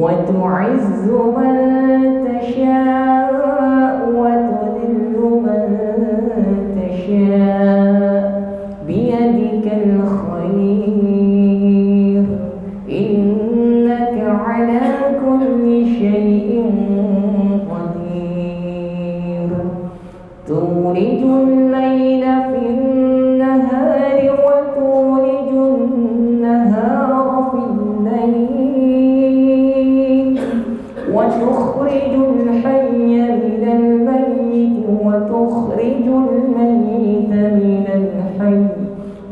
وتعز من تشاء وتذل من تشاء بيدك الخير. إنك على كل شيء قدير. تولج الليل في النهار وتخرج الحي من الميت وتخرج الميت من الحي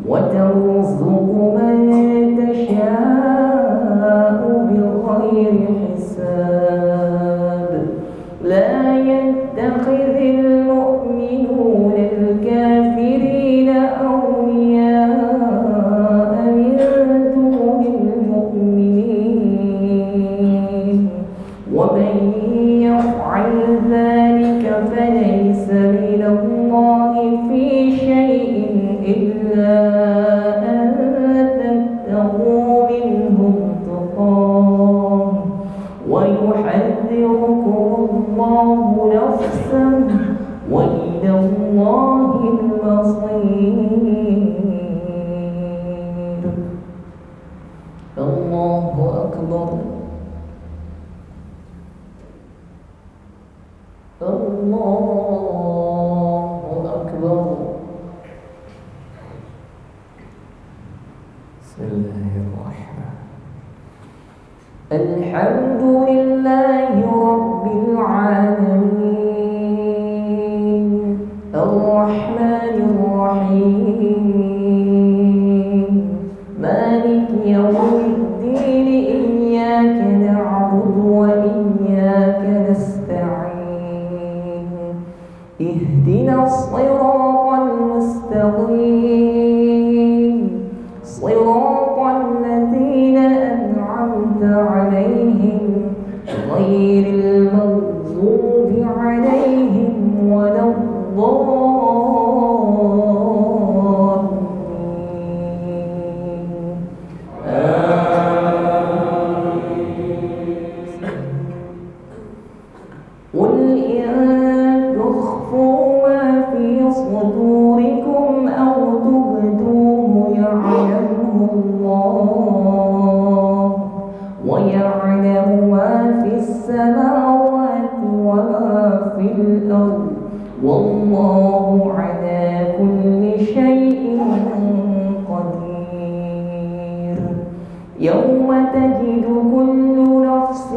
وترزق من الله أكبر الله أكبر. بسم الله الرحمن. الحمد لله رب العالمين. الرحمن اهدنا الصراط صدوركم أو تبدوه يعلمه الله ويعلم ما في السماوات وما في الأرض والله على كل شيء قدير. يوم تجد كل نفس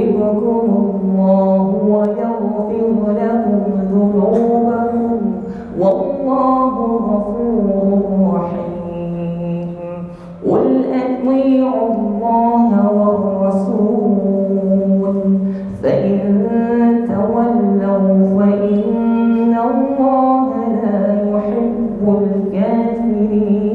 يعذبكم الله ويغفر لكم ذنوبكم والله غفور رحيم قل أطيعوا الله والرسول فإن تولوا فإن الله لا يحب الكافرين